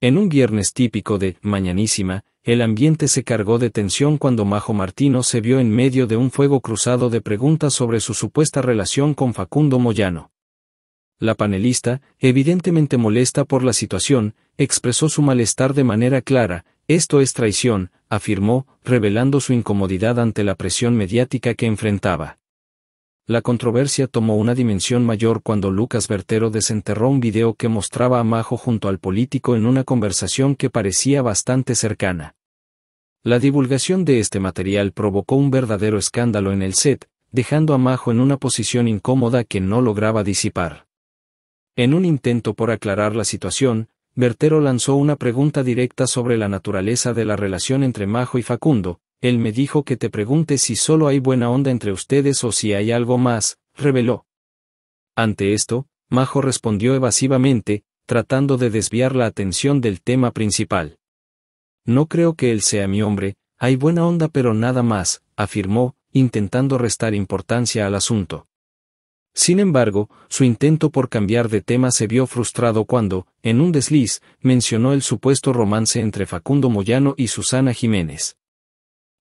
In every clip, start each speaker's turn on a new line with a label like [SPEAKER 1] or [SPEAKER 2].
[SPEAKER 1] En un viernes típico de Mañanísima, el ambiente se cargó de tensión cuando Majo Martino se vio en medio de un fuego cruzado de preguntas sobre su supuesta relación con Facundo Moyano. La panelista, evidentemente molesta por la situación, expresó su malestar de manera clara, esto es traición, afirmó, revelando su incomodidad ante la presión mediática que enfrentaba. La controversia tomó una dimensión mayor cuando Lucas Bertero desenterró un video que mostraba a Majo junto al político en una conversación que parecía bastante cercana. La divulgación de este material provocó un verdadero escándalo en el set, dejando a Majo en una posición incómoda que no lograba disipar. En un intento por aclarar la situación, Bertero lanzó una pregunta directa sobre la naturaleza de la relación entre Majo y Facundo, él me dijo que te pregunte si solo hay buena onda entre ustedes o si hay algo más, reveló. Ante esto, Majo respondió evasivamente, tratando de desviar la atención del tema principal. No creo que él sea mi hombre, hay buena onda pero nada más, afirmó, intentando restar importancia al asunto. Sin embargo, su intento por cambiar de tema se vio frustrado cuando, en un desliz, mencionó el supuesto romance entre Facundo Moyano y Susana Jiménez.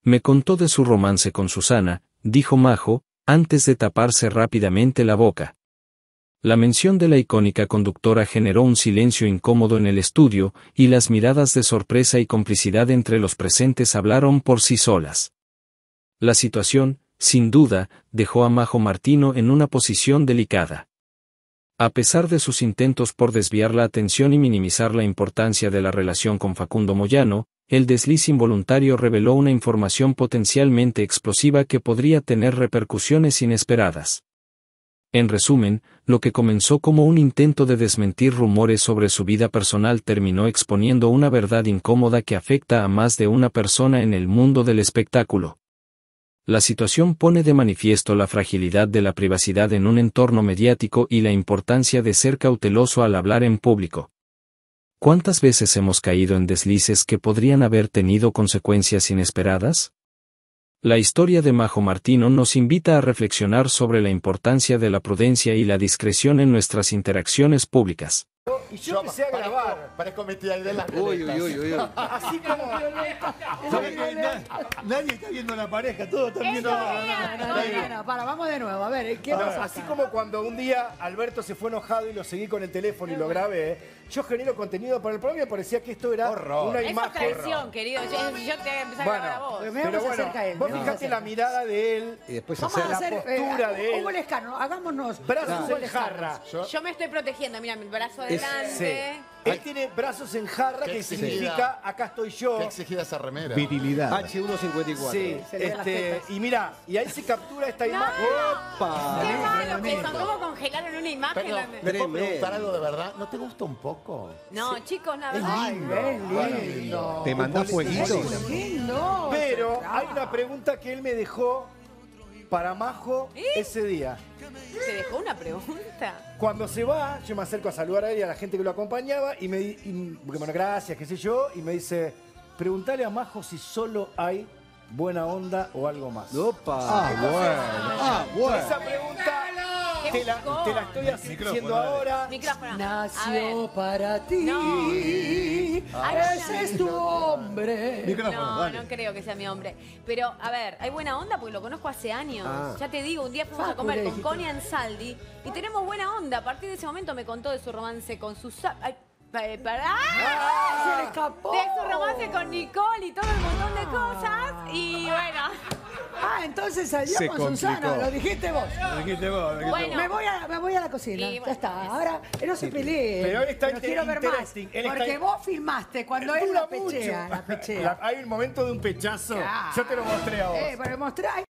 [SPEAKER 1] Me contó de su romance con Susana, dijo Majo, antes de taparse rápidamente la boca. La mención de la icónica conductora generó un silencio incómodo en el estudio, y las miradas de sorpresa y complicidad entre los presentes hablaron por sí solas. La situación, sin duda, dejó a Majo Martino en una posición delicada. A pesar de sus intentos por desviar la atención y minimizar la importancia de la relación con Facundo Moyano, el desliz involuntario reveló una información potencialmente explosiva que podría tener repercusiones inesperadas. En resumen, lo que comenzó como un intento de desmentir rumores sobre su vida personal terminó exponiendo una verdad incómoda que afecta a más de una persona en el mundo del espectáculo. La situación pone de manifiesto la fragilidad de la privacidad en un entorno mediático y la importancia de ser cauteloso al hablar en público. ¿Cuántas veces hemos caído en deslices que podrían haber tenido consecuencias inesperadas? La historia de Majo Martino nos invita a reflexionar sobre la importancia de la prudencia y la discreción en nuestras interacciones públicas.
[SPEAKER 2] Y yo empecé a grabar.
[SPEAKER 3] Parezco metida ahí de las
[SPEAKER 4] Uy, uy, uy, uy.
[SPEAKER 2] Así como.
[SPEAKER 3] ¿Sabe que na- Nadie está viendo la pareja, todos están viendo.
[SPEAKER 5] Eso
[SPEAKER 3] No, no, no,
[SPEAKER 5] para, vamos de nuevo. A ver, ¿qué
[SPEAKER 2] No,
[SPEAKER 5] pasa?
[SPEAKER 2] así como cuando un día Alberto se fue enojado y lo seguí con el teléfono y lo grabé, yo genero contenido para el programa y me parecía que esto era
[SPEAKER 3] Horror.
[SPEAKER 2] una
[SPEAKER 6] Eso es
[SPEAKER 2] imagen.
[SPEAKER 6] traición, querido. Yo, yo te voy a empezar a grabar a vos.
[SPEAKER 5] Pero
[SPEAKER 2] bueno,
[SPEAKER 5] acerca él,
[SPEAKER 2] vos fijate
[SPEAKER 5] acerca.
[SPEAKER 2] la mirada de él,
[SPEAKER 4] Y después
[SPEAKER 5] Vamos a
[SPEAKER 4] hacer.
[SPEAKER 5] hacer.
[SPEAKER 2] postura de él.
[SPEAKER 5] Hugo Lescano, hagámonos.
[SPEAKER 2] brazos en jarra.
[SPEAKER 6] Yo me estoy protegiendo. Mira, mi brazo
[SPEAKER 2] Es-
[SPEAKER 6] adelante.
[SPEAKER 2] sí. Él tiene brazos en jarra
[SPEAKER 3] Qué
[SPEAKER 2] que
[SPEAKER 3] exigida.
[SPEAKER 2] significa acá estoy yo.
[SPEAKER 3] Qué exigida esa remera.
[SPEAKER 4] Virilidad. H154.
[SPEAKER 2] Sí, este, y mira, y ahí se captura esta imagen.
[SPEAKER 4] ¡Opa!
[SPEAKER 6] Qué malo que son. ¿Cómo congelaron una imagen?
[SPEAKER 3] Perdón, ¿le puedo preguntar algo de verdad? ¿No te gusta un poco?
[SPEAKER 6] No, chicos, nada.
[SPEAKER 5] Ay, qué lindo.
[SPEAKER 4] ¿Te manda fueguito?
[SPEAKER 5] Qué lindo.
[SPEAKER 2] Pero hay una pregunta que él me dejó para Majo ese día.
[SPEAKER 6] ¿Se dejó una pregunta?
[SPEAKER 2] Cuando se va, yo me acerco a saludar a él y a la gente que lo acompañaba y me di- y, porque, bueno, gracias, qué sé yo, y me dice, pregúntale a Majo si solo hay buena onda o algo más.
[SPEAKER 4] ¡Opa! Ah, bueno. Ah, bueno.
[SPEAKER 2] Esa pregunta te la, te la estoy haciendo ahora.
[SPEAKER 6] Micrófono.
[SPEAKER 5] Nació para ti.
[SPEAKER 6] No.
[SPEAKER 5] Ese es tu hombre.
[SPEAKER 6] No, no creo que sea mi hombre. Pero, a ver, hay buena onda porque lo conozco hace años.
[SPEAKER 4] Ah.
[SPEAKER 6] Ya te digo, un día fuimos a comer con. Connie Ansaldi y tenemos buena onda. A partir de ese momento me contó de su romance con Susana. Ay, pa- pará.
[SPEAKER 5] Se le escapó.
[SPEAKER 6] De su romance con Nicole y todo un montón de cosas. Y bueno,
[SPEAKER 5] Ah, entonces salió
[SPEAKER 4] Se
[SPEAKER 5] con Susana.
[SPEAKER 4] complicó.
[SPEAKER 5] Lo dijiste vos.
[SPEAKER 6] bueno.
[SPEAKER 5] Me voy, a, me voy a la cocina.
[SPEAKER 6] Y
[SPEAKER 5] ya
[SPEAKER 6] bueno,
[SPEAKER 5] está. Ahora no se peleen.
[SPEAKER 2] Pero él está
[SPEAKER 5] quiero ver más.
[SPEAKER 2] interesting, él está
[SPEAKER 5] Porque vos filmaste cuando él
[SPEAKER 2] Dura
[SPEAKER 5] la pechea.
[SPEAKER 2] mucho.
[SPEAKER 5] La pechea.
[SPEAKER 2] La- hay un momento de un pechazo.
[SPEAKER 5] Claro.
[SPEAKER 2] Yo te lo mostré a vos.
[SPEAKER 5] Eh, pero mostrá.